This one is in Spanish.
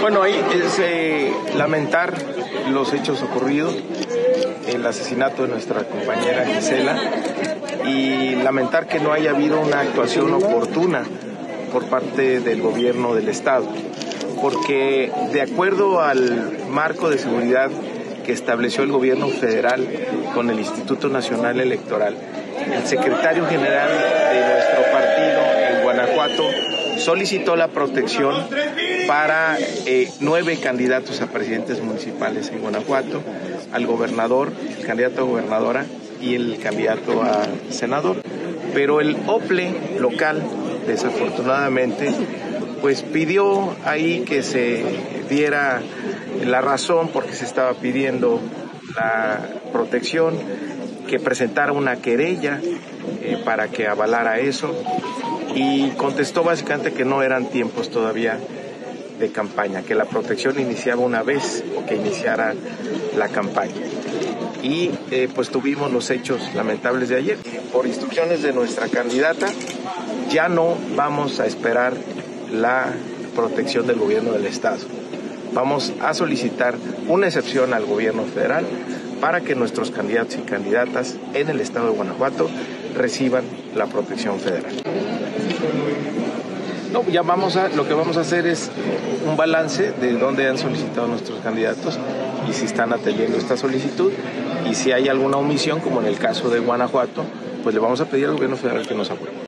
Bueno, ahí es eh, lamentar los hechos ocurridos, el asesinato de nuestra compañera Gisela y lamentar que no haya habido una actuación oportuna por parte del gobierno del Estado, porque de acuerdo al marco de seguridad que estableció el gobierno federal con el Instituto Nacional Electoral, el secretario general de nuestro partido en Guanajuato solicitó la protección para eh, nueve candidatos a presidentes municipales en Guanajuato, al gobernador, el candidato a gobernadora y el candidato a senador. Pero el OPLE local, desafortunadamente, pues pidió ahí que se diera la razón porque se estaba pidiendo la protección, que presentara una querella eh, para que avalara eso y contestó básicamente que no eran tiempos todavía de campaña, que la protección iniciaba una vez que iniciara la campaña. Y eh, pues tuvimos los hechos lamentables de ayer. Por instrucciones de nuestra candidata, ya no vamos a esperar la protección del gobierno del Estado. Vamos a solicitar una excepción al gobierno federal para que nuestros candidatos y candidatas en el estado de Guanajuato reciban la protección federal. No, ya vamos a, lo que vamos a hacer es un balance de dónde han solicitado nuestros candidatos y si están atendiendo esta solicitud y si hay alguna omisión, como en el caso de Guanajuato, pues le vamos a pedir al gobierno federal que nos apoye.